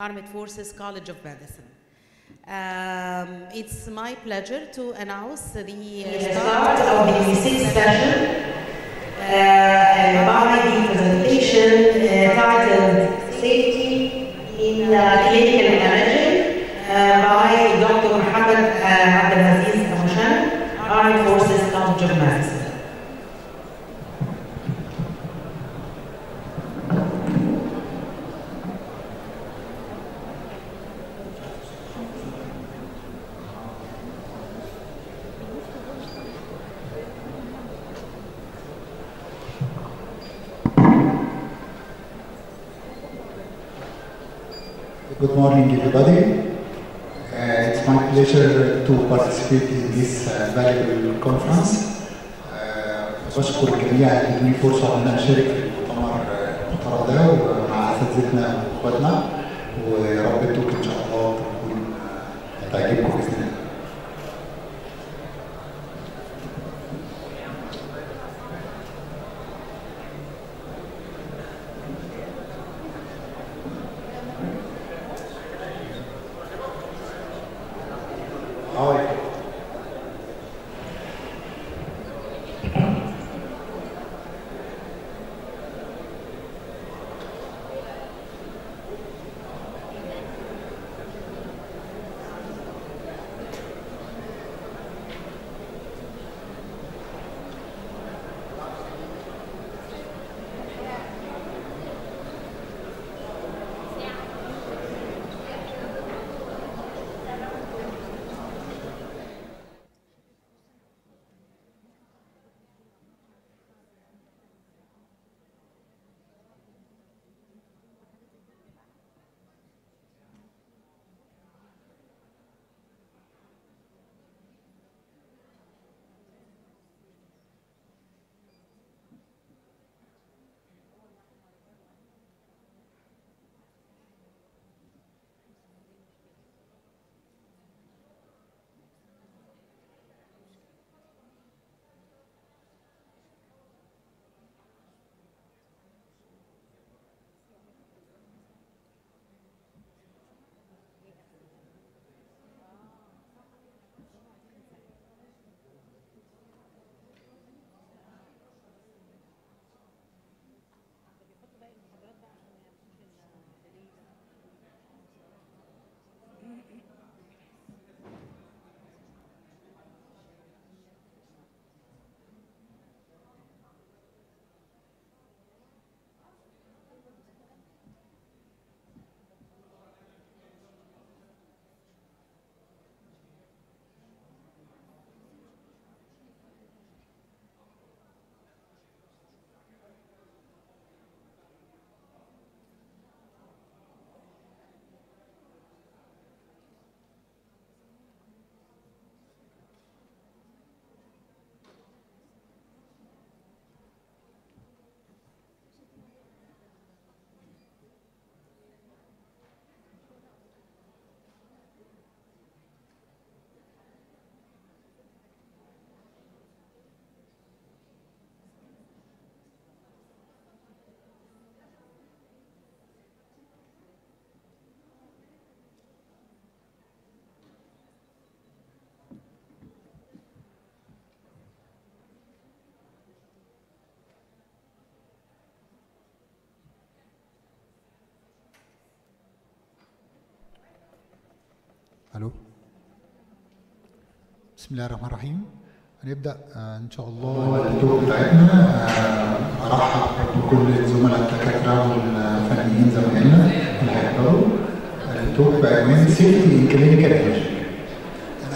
Armed Forces College of Medicine. Um, it's my pleasure to announce the The start of the sixth session uh, by the presentation uh, titled Safety in uh, Clinical Imaging uh, by Dr. Mohammed uh, Abdelaziz Amushan, Armed Forces College of Medicine. Good morning, everybody. Uh, it's my pleasure to participate in this uh, valuable conference. Uh, بشكر الجميع اللي ادوني فرصه ان أنا اشارك في المؤتمر المحترم ده ومع اساتذتنا واخواتنا ويا رب التوك ألو. بسم الله الرحمن الرحيم. هنبدأ آه، إن شاء الله. ال talk بتاعتنا ارحب بكل الزملاء الدكاتره والفنيين زمايلنا اللي هيحضروا ال talk بعنوان safety in clinical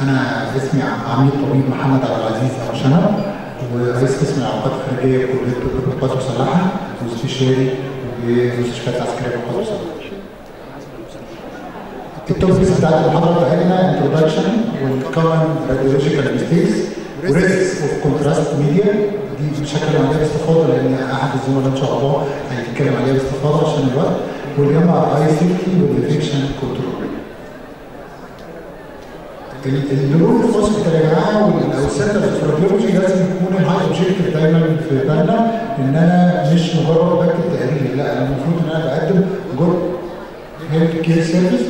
أنا اسمي عميد طبيب محمد عبد العزيز أبو شنب ورئيس قسم العلاقات الخارجية بكلية طب القوات المسلحه واستشاري بمستشفيات عسكرية بالقوات المسلحه التوبكس بتاعت المحاضرة بتاعتنا introduction والكومن radiological mistakes وريسكس اوف كونتراست ميديا دي بشكل عليها باستفاضه لأن أحد الزملاء إن شاء الله هيتكلم عليها باستفاضة عشان الوقت. والام ار اي سيفتي والانفكشن كنترول النور الفوسفيت يا جماعة أو السنتر في لازم يكون الهاي اوبجيكتيف دايما في بالنا. إن أنا مش مجرد بكتب تقرير لا أنا المفروض إن أنا بقدم جزء health care service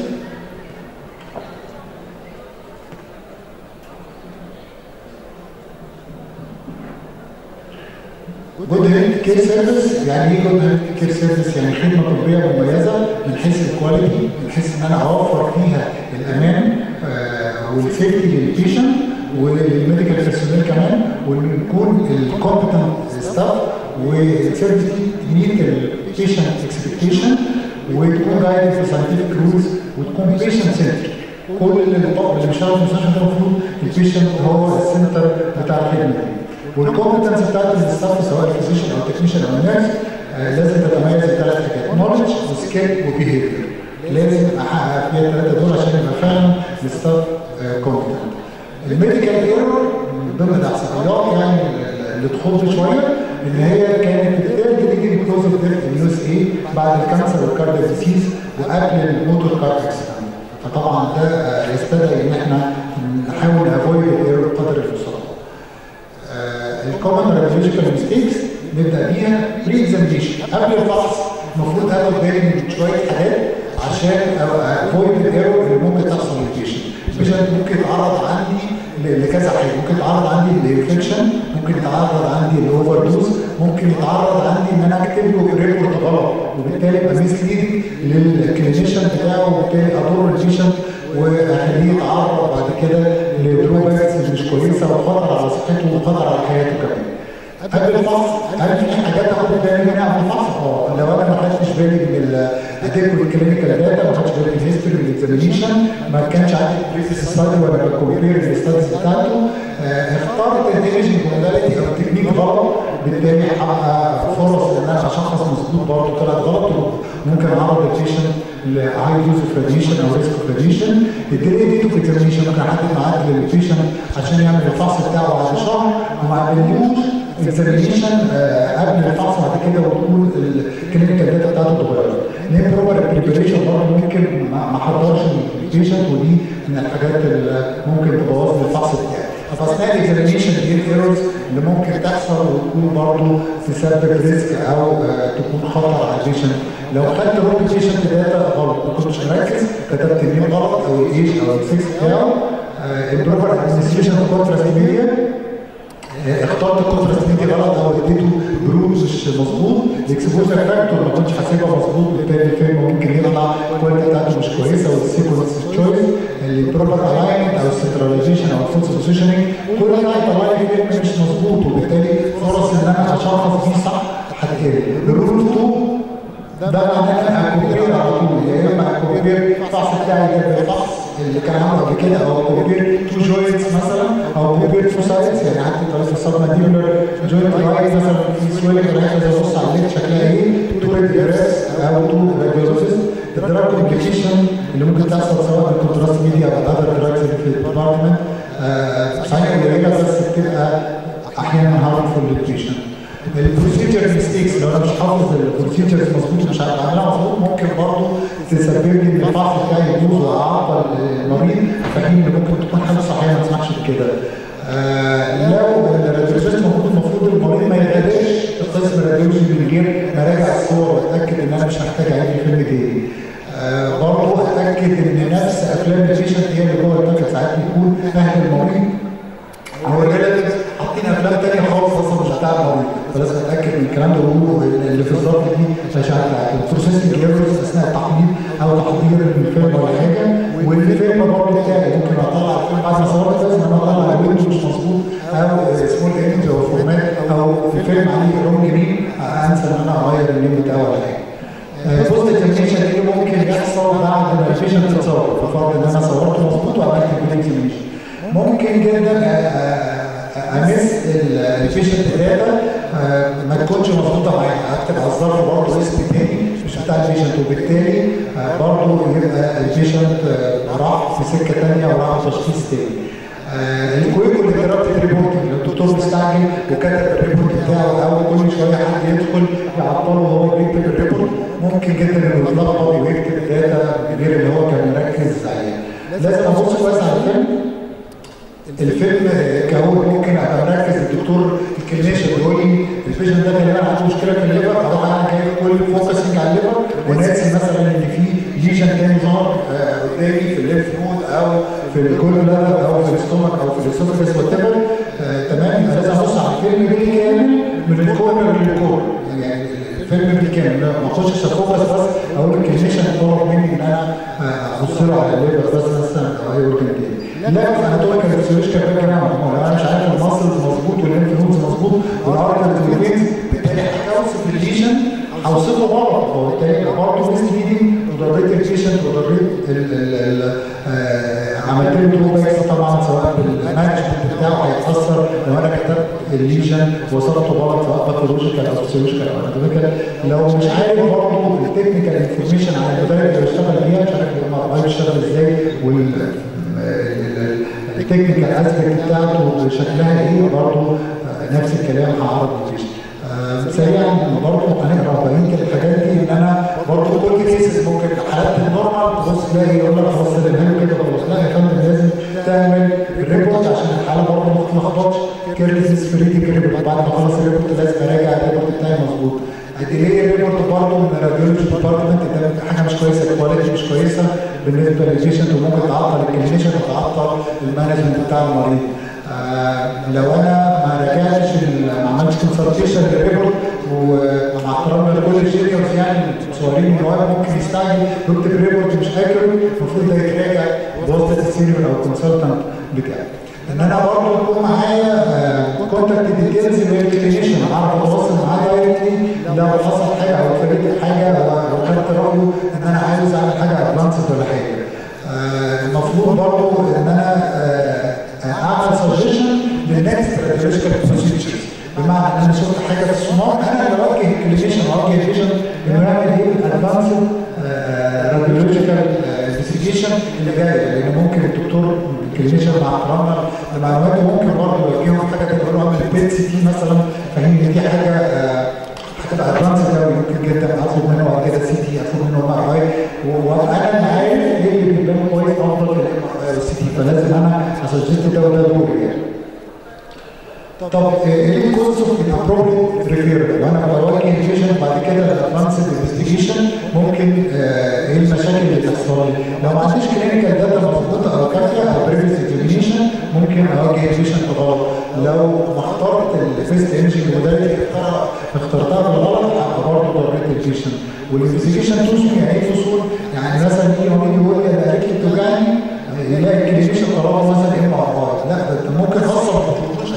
good care service يعني إيه good care service؟ يعني خدمة طبية مميزة من حيث ال quality من حيث إن أنا اوفر فيها الأمان وال safety لل patient ولل medical personnel كمان ونكون ال competent staff وال service meet ال patient expectation وتكون guided by scientific rules وتكون patient center كل اللي بيشتغل في المستشفى ده المفروض ال patient هو ال center بتاع الخدمة دي وال competence بتاعت ال staff سواء ال physician أو ال technician أو ال nurse آه لازم تتميز بثلاث حاجات knowledge و skill و behavior لازم احقق فيها الثلاثه دول عشان يبقى فعلا ال staff competent ال medical error من ضمن الاحصائيات يعني اللي تخض شوية إن هي كانت بتبتدي تيجي because of death in USA بعد ال cancer وال cardio disease وقبل ال motor car فطبعا ده يستدعي إن إحنا نحاول ن avoid. ال common radiological mistakes نبدا بيها pre examination قبل الفحص المفروض اخد بالي من شوية حاجات عشان avoid ال error اللي ممكن تحصل لل patient. ال patient ممكن يتعرض عندي لكذا حاجة. ممكن يتعرض عندي لل infection ممكن يتعرض عندي ل over dose ممكن يتعرض عندي إن أنا أكتب له report غلط وبالتالي أبقى misleading لل clinician بتاعه وبالتالي اضر ال patient واخليه يتعرض بعد كده ل drawbacks مش كويسة وخطر على صحته وخطر على حياته كمان. قبل الفحص هل في حاجات اخد بالي منها الفحص؟ آه لو أنا ما خدتش بالي من ال adequate clinical data ما خدتش بالي من ال history من ال examination ما كانش عندي previous study ولا ب compare ال studies بتاعته اخترت ال imaging modality أو التكنيك غلط بالتالي حقق فرص ان أنا اشخص مظبوط برضه طلعت غلط وممكن اعرض ال patient ل high dose of radiation أو risk of radiation ال delayed date of examination ممكن احدد ميعاد لل patient عشان يعمل الفحص بتاعه بعد شهر وما عملوش examination قبل الفحص بعد كده وتكون ال clinical data بتاعته اتغيرت. ال improper preparation برضه ممكن ما احضرش ال patient ودي من الحاجات اللي ممكن تبوظ الفحص بتاعي. فاثناء ال examination دي ال errors اللي ممكن تحصل وتكون برضه تسبب risk أو تكون خطر على ال patient. لو خدت wrong patient data غلط ما كنتش مركز كتبت ال name غلط أو الايج أو السكس بتاعه ال improper administration contrast اخترت ال contrast media غلط أو اديته ب dose مش مظبوط ال exposure factor ما كنتش حاسبها مظبوط. بالتالي الفيلم ممكن يطلع. ال quality بتاعته مش كويسة وال sequence choice ال improper alignment أو ال centralization أو ال false positioning كل ده هيطلع لي فيلم مش مظبوط. وبالتالي فرص إن أنا أشخص دي صح هتقل. ال rule 2 ده معناه إن أنا أ compare على طول. يا اما أ compare الفحص بتاعي ده بالفحص اللي كان عامله قبل كده أو أ compare two joints مثلا أو أ compare two sides يعني عندي طريقة ال submandibular joint right مثلا في swelling رايح عايز ابص على شكلها إيه؟ two views أو two radiologists ال drug complication اللي ممكن تحصل سواء بال contrast media أو other drugs في ال department. صحيح قليله بس بتبقى أحيانا harmful لل patient ال procedure mistakes لو أنا مش حافظ ال procedures مظبوط مش عارف اعملها مظبوط ممكن برضه تسبب لي ان الفحص بتاعي يبوظ واعطل المريض حين ان ممكن تكون حاجة صحيه ما تسمحش بكده. لو ال radiologist موجود المفروض المريض ما يغادرش قسم ال radiology من غير ما اراجع الصور واتاكد ان أنا مش محتاج اعيد الفيلم تاني. برضه اتاكد ان نفس افلام ال patient هي اللي جوه الفكرة ساعات بيكون أهل المريض أو ال relatives حاطين افلام ثانية خالص أصلا مش بتاع المريض فلازم أتأكد من الكلام ده وهو اللي في الظرف دي اشعه ال processing errors اثناء التحضير أو تحضير الفيلم ولا حاجة والفيلم برضه بتاعي ممكن أطلع الفيلم بعد ما صورت لازم أطلع ال window مش مظبوط أو small image أو format أو في فيلم عليه لون جميل أنسى إن أنا أغير اللون بتاعه ولا حاجة. post examination إيه ممكن يحصل بعد ما ال patient اتصور بفرض إن أنا صورته مظبوط وعملت examination ممكن جدا أ miss ال patient data ما تكونش مظبوطه معايا أكتب على الظرف برضه اسم تاني مش بتاع ال patient وبالتالي برضه يبقى ال patient راح في سكة ثانية وراح تشخيص تاني. ال quick or interrupted reporting لو الدكتور مستعجل وكتب ال report بتاعه أو كل شوية حد يدخل يعطله وهو بيكتب ال report ممكن جدا انه يتلخبط ويكتب data غير اللي هو كان مركز عليها. لازم أبص كويس على الفيلم الفيلم كهو ممكن أبقى مركز الدكتور ال clinician يقول لي ال patient ده غالبا عنده مشكلة في ال liver أروح أنا جايب كل focusing على ال liver وناسي مثلا إن في ال lesion كان ظهر آه، قدامي في ال lymph node أو في ال gall bladder أو في ال stomach أو في ال esophagus whatever تمام لازم أبص على الفيلم بالكامل من ال corner لل corner. يعني الفيلم بالكامل ما اخشش أ focus بس أقول ال clinician طلب مني إن أنا أبص له على ال liver بس مثلا أو اي organ تاني lack of anatomical physiological background لو أنا مش عارف ال muscles مظبوط وال lymph nodes مظبوط. وال arteries وال veins بالتالي هوصف ال lesion هوصفه غلط وبالتالي برضه misleading وضريت ال patient وضريت عملت له drawbacks طبعا سواء بال management بتاعه هيتأثر. لو أنا كتبت ال lesion وصلته غلط سواء pathological أو physiological أو anatomical لو مش عارف برضه ال technical information عن ال modality اللي بيشتغل بيها مش عارف ال MR بيشتغل إزاي وال ال technical aspect بتاعته شكلها إيه برضه نفس الكلام هعرض آه، سريعا برضه هنقرا بقيه الحاجات دي ان أنا برضه كل cases ممكن حالات ال normal تبص تلاقي يقول لك خلاص سلمها كده خلاص لا يا فندم لازم تعمل report عشان الحالة برضه ما تتلخبطش. carefully read report بعد ما اخلص ال report لازم اراجع ال report بتاعي مظبوط. ال delayed report برضه من ال radiology department ده حاجة مش كويسة ال quality مش كويسة بالنسبة لل patient وممكن تعطل ال clinician وتعطل ال management بتاع المريض. آه، لو أنا ما راجعتش ما عملتش consultation لل report ومع احترامنا لكل ال juniors يعني صغيرين الوقت ممكن يستعجل يكتب report مش اكل المفروض ده يتراجع بواسطه ال senior أو ال consultant بتاعي. ان أنا برضه يكون معايا contact details من ال clinician اعرف اتواصل معاه directly لو حصل حاجة أو اتفاجئت حاجة أو خدت رايه ان أنا عايز اعمل حاجة advanced ولا حاجة. المفروض برضه ان أنا اعمل suggestion لل next بمعنى ان أنا شفت حاجة في السونار أنا اللي ال clinician اوجه ال physician انه يعمل إيه ال advanced radiological investigation اللي جاية لأن ممكن الدكتور ال clinician مع احترامنا لمعلوماته ممكن برضه يوجههم حاجة تقول له اعمل PET CT مثلا فاهمني دي حاجة آه، هتبقى advanced قوي ممكن جدا اطلب منه بعد كده CT اطلب منه MR وأنا عارف إيه اللي بيبان كويس افضل في وال CT فلازم أنا اسجلت ده وده دوري يعني. طب إيه ال cause of inappropriate referral وأنا بواجه ال patient بعد كده ال advanced investigation ممكن آه، إيه المشاكل اللي بتحصل لي؟ لو ما عنديش clinical data مظبوطه أو كافيه أو previous examination ممكن اواجه ال patient غلط لو ما اخترت ال best imaging modality اخترتها بالغلط هبقى برضه ضريت ال patient وال investigation توصل يعني إيه توصل؟ يعني مثلا يجي واحد يقول لي أنا رجلي بتوجعني يلاقي ال clinician طلبها مثلا MR لا ده ممكن أصلا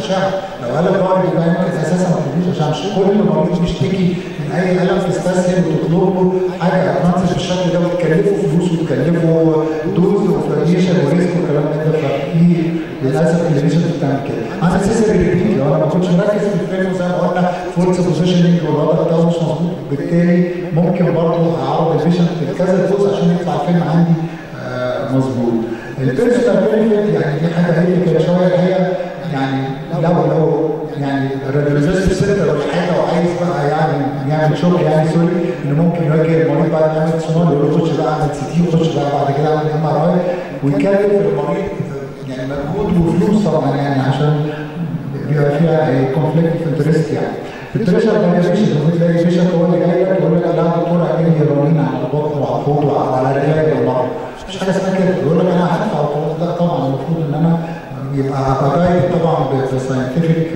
اشعه لو قال ظهري يبقى ممكن أساسا ما تطلبوش اشعه مش كل مريض بيشتكي من أي الم تستسهل وتطلب له حاجة advanced بالشكل ده. وتكلفه فلوس وتكلفه dose و radiation و risk والكلام ده. ففي للأسف ال clinician بتعمل كده. أنا أساسا repeat لو أنا ما كنتش مركز في الفيلم زي ما قلنا poor positioning والوضع بتاعه مش مظبوط. بالتالي ممكن برضه أعرض ال patient لكذا dose عشان يطلع الفيلم عندي آه، مظبوط. ال personal benefit يعني دي حاجة هي كده شوية هي يعني لو لو يعني ال radiologist center ولا حاجة وعايز بقى يعني يعمل شغل يعني sorry انه ممكن يواجه المريض بعد ما يعمل سونار يقول له خش بقى اعمل CT وخش بقى بعد كده اعمل MRI ويكلف المريض يعني مجهود وفلوس طبعا يعني عشان بيبقى فيها conflict في interest يعني ال pressure ما يجيش ممكن تلاقي patient هو اللي جاي لك يقول لك لا دكتور لي رنين على البطن وعلى الحوض وعلى رجلي والبطن مش حاجة اسمها كده يقول لك أنا هدفع لا طبعا المفروض ان أنا يبقى ابقى guide طبعا ب scientific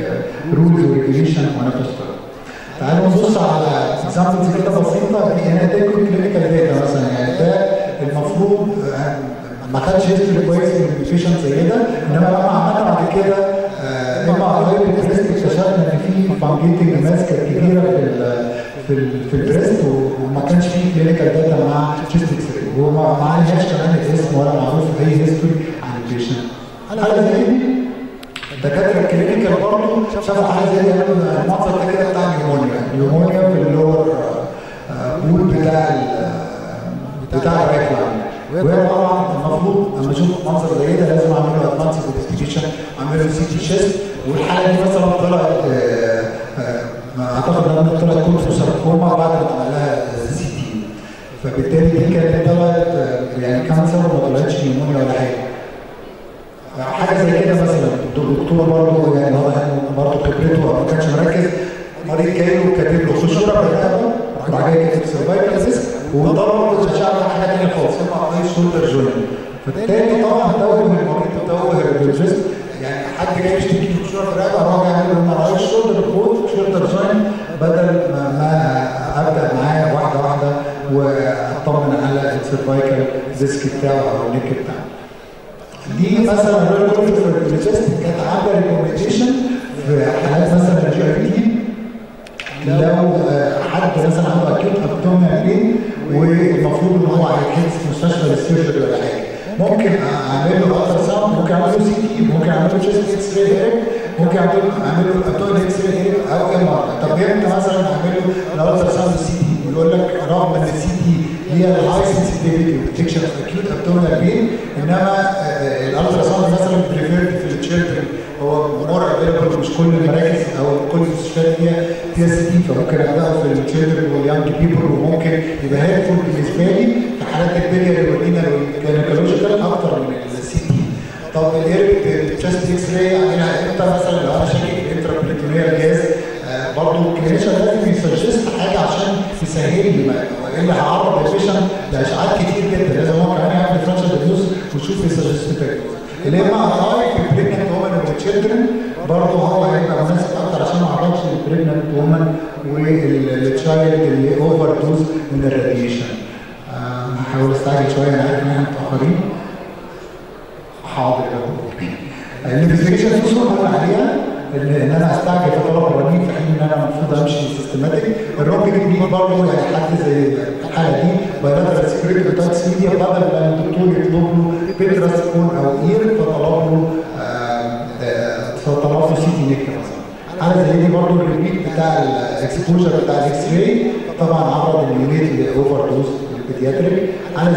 rules و regulation وأنا بشتغل تعالوا نبص على examples كده بسيطة. دي هنا ده clinical data مثلا. يعني ده المفروض آه، ما خدش history كويس من ال patient زي ده. إنما لما عملنا بعد كده MRI بال breast اكتشفنا إن في fungating mass كانت كبيرة في ال في ال في ال breast وما كانش فيه clinical data مع chest X-ray وما ما عندناش كمان الاسم ولا معروف أي history عن ال patient زي دي الدكاترة ال clinical برضه شافوا حاجة زي دي المنظر ده كده بتاع pneumonia pneumonia في ال lower بول بتاع ال- بتاع لاين وهي طبعا المفروض لما أشوف منظر زي ده لازم اعمل له ادفانس انفستيجيشن اعمل له سي تي شيست والحالة دي مثلا طلعت آه، آه، أعتقد إنها طلعت كورس ساركوما بعد ما عمل لها سي تي فبالتالي دي كانت طلعت آه، يعني كانسر وما طلعتش نيمونيا ولا حاجة. حاجة زي كده مثلا. الدكتور برضه يعني انه برضه خبرته ما كانش مركز. مريض جاي له كاتب له خشونه بالرقبه راح جاي كاتب سيرفايكال ديسك وده برضه تشعر حاجة ثانية خالص. هم اي شولدر جوينت فبالتالي طبعا توه المريض وتوه الجسم. يعني حد جاي يشتكي من شوية رقبه أروح اعمل له ام شولدر كود شولدر جوينت بدل ما, ما أبدأ معاه واحدة واحدة وأطمن على السيرفايكال ديسك بتاعه أو النيك بتاعه. دي مثلا الريل كورت في الجست كانت عامله ريكومنديشن في حالات مثلا ال GIT لو حد مثلا عنده acute abdominal pain والمفروض إن هو هيتحجز في مستشفى لل surgery ولا حاجة. ممكن أعمل له ultrasound ممكن أعمل له CT ممكن أعمل له chest X-ray هيك ممكن أعمل له abdominal X-ray هيك أو MR طب إمتى مثلا أعمل له ultrasound CT يقول لك رغم إن ال CT هي ال high sensitivity و detection of acute abdominal إنما ال ultrasound مثلا preferred في ال children هو more available مش كل المراكز أو كل المستشفيات فيها CT فممكن ابداه في ال children وال young people وممكن يبقى helpful بالنسبة لي في حالات ال biliary وال renal وال gynecological أكتر من ال CT طب ال erect chest X-ray اعملها إمتى مثلا؟ لو أنا شاكك ال intraperitoneal gas برضه ال clinician لازم ي suggest حاجة عشان يسهل لي. الا هعرض ال patient لاشعاعات كتير جدا. لازم هو كمان يعمل فرانشال ديوز ويشوف يسجست اللي مع اي في بريجننت وومن وتشيلدرن برضه هو هيبقى مناسب أكتر عشان ما أعرفش البريجننت وومن والتشايلد اللي اوفر دوز من الراديشن هحاول أستعجل شوية أنا عارف إن إحنا متأخرين. حاضر الانفستيجيشن في صوره عليها. إن أنا أستعجل في طلب الرنين في حين إن أنا المفروض أمشي سيستماتيك الرابط دي برضه يعني حد زي الحالة دي بايلاترال سكريبت بتاعت ميديا بدل ما الدكتور يطلب له بيترس كون أو اير فطلب له فطلب له سي تي نيك مثلا. حالة زي دي برضه الريبيت بتاع الاكسبوجر بتاع الاكس راي طبعا عرض اليونيت لاوفر دوز البيدياتريك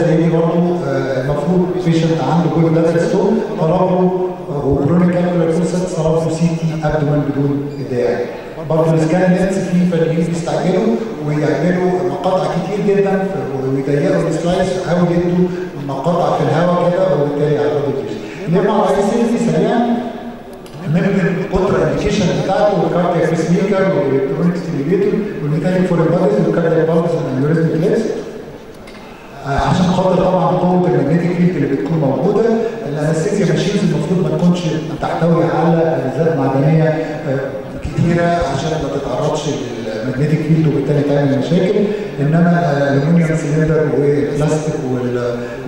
زي دي برضه المفروض بيشنت عنده كل بلاد ستون طلبوا وكرونيك كالكولار كونسبت طلبوا سي تي ابدومن بدون داعي برضه السكان لينس في فنيين بيستعجلوا ويعملوا مقاطع كتير جدا ويضيقوا السلايس أو يدوا مقاطع في الهواء كده وبالتالي يعرضوا الجيش. لما أي سيرفي سريعا من الكونترا انديكيشن بتاعته بيس ميكر والالكترونيك ستيميليتور والميكانيك فور بادز والكاردياك بالز والانيوريزم كليس خاطر طبعا قوه فيلد اللي بتكون موجودة الانستيزيا ماشينز المفروض ما تكونش تحتوي على أجزاء معدنية كتيرة عشان ما تتعرضش لل magnetic field وبالتالي تعمل مشاكل إنما الالومنيوم سلندر والبلاستيك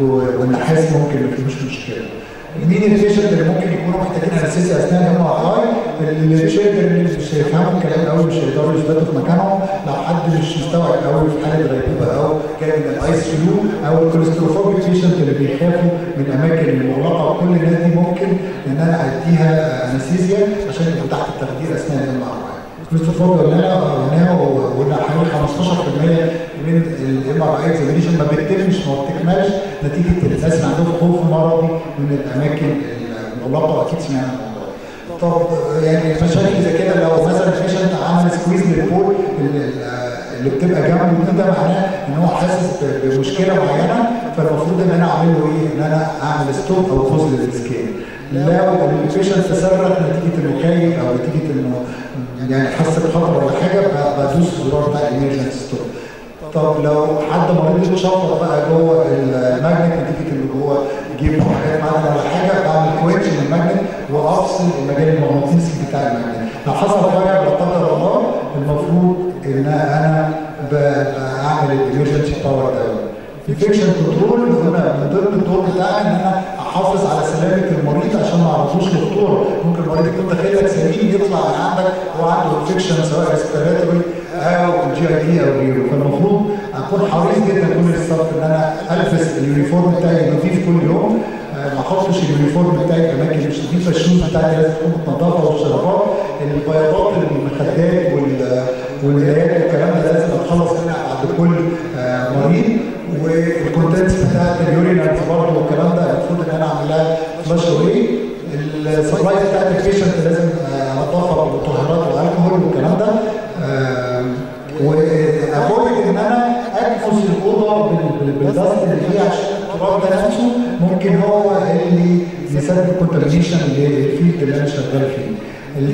والنحاس ممكن ما فيهوش مشكلة. مين ال patient اللي ممكن يكونوا محتاجين anesthesia اثناء ال MRI اللي ال children اللي مش هيفهموا الكلام قوي مش هيقدروا يثبتوا في مكانهم لو حد مش مستوعب قوي في حالة غيبوبه أو جاي من ال ICU أو ال claustrophobic patient اللي بيخافوا من الاماكن المغلقة وكل الناس دي ممكن إن أنا أديها anesthesia عشان يبقوا تحت التخدير أثناء ال MRI. ال claustrophobia قلنا قلناها حوالي 15% من ال MRI examination ما بتتمش ما بتكملش. نتيجة الناس اللي عندهم خوف مرضي من الأماكن المغلقة واكيد سمعنا طب يعني مشاكل زي كده لو مثلا patient عمل squeeze لل ball اللي بتبقى جنبه دي ده معناه إن هو حاسس بمشكلة معينة فالمفروض إن أنا أعمل له إيه؟ إن أنا أعمل stop أو pause لل scan لو ال patient تصرف نتيجة المكيف أو نتيجة إنه يعني حس بخطر ولا حاجة بدوس الزرار بتاع ال emergency stop طب لو حد مريض اتشفط بقى جوه ال magnet نتيجة ان جوه جيب حاجات معدن ولا حاجة بعمل quench لل magnet وافصل المجال المغناطيسي بتاع ال magnet. لو حصل fire لا قدر الله المفروض إن أنا بعمل ال emergency power down infection control من ضمن الدور بتاعي إن أنا احافظ على سلامة المريض عشان ما اعرضوش لخطوره ممكن المريض يكون داخل لك سليم يطلع من عندك هو عنده infection سواء respiratory أو GIT أو غيره. فالمفروض أكون حريص جدا كل الصف إن أنا ألبس ال uniform بتاعي نظيف كل يوم. ما أحطش ال uniform بتاعي في أماكن مش نظيفة. ال shoes بتاعتي لازم تكون متنظفة والشرابات البياضات المخدات والملايات والكلام ده لازم اتخلص منها بعد كل مريض وال contents بتاعت ال urinal برضه والكلام ده المفروض ان أنا اعمل لها flush away ال supply بتاعت ال patient لازم انضفها بالمطهرات والالكهول والكلام ده و avoid ان أنا اكنس الاوضه بال dust اللي فيها عشان التراب ده نفسه ممكن هو اللي يسبب contamination لل field اللي أنا شغال فيه.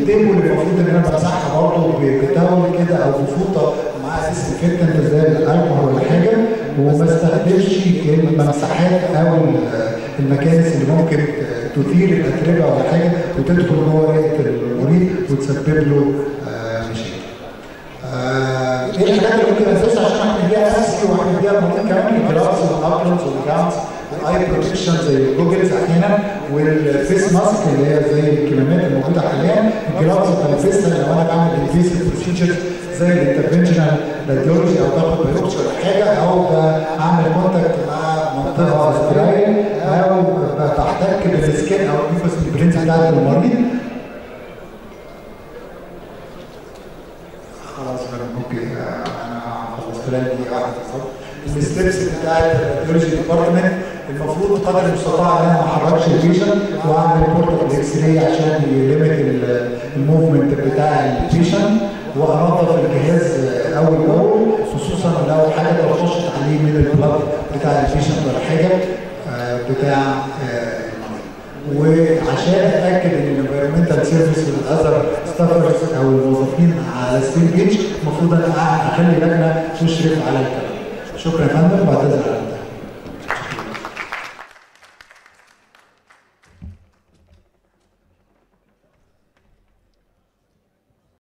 ال table المفروض إن أنا بمسحها برضه ب towel كده أو بفوطة مع disinfectant زي الالكحول ولا حاجة وما استخدمش المساحات أو المكانس اللي ممكن تثير الأتربة ولا حاجة وتدخل جوه المريض وتسبب له مشاكل. إيه الحاجات اللي ممكن نلبسها عشان إحنا بيها أساسي وإحنا بيها كمان الجلافز والابلنز والجاونز الاي بروتكشن زي ال goggles أحيانا وال face mask اللي هي زي الكمامات الموجودة حاليا ال gloves بلبسها لو أنا بعمل invasive procedures زي ال interventional radiology أو باخد ولا حاجة أو بعمل contact مع منطقة sterile أو بحتك بال skin أو ال mucous membranes بتاعت المريض. خلاص ممكن أنا خلصت لها دي واحدة بالظبط ال steps بتاعت ال radiology department المفروض قدر المستطاع ان أنا ما أحركش ال patient وأعمل portable x-ray عشان ي limit ال movement بتاع ال patient وأنظف الجهاز أول بأول خصوصا لو حاجة توششت عليه من ال blood بتاع ال patient ولا حاجة بتاع وعشان أتأكد إن ال environmental service وال other ستافرز أو الموظفين على السيم بيتش المفروض أنا أخلي لجنه تشرف على الكلام. شكرا يا فندم بعتذر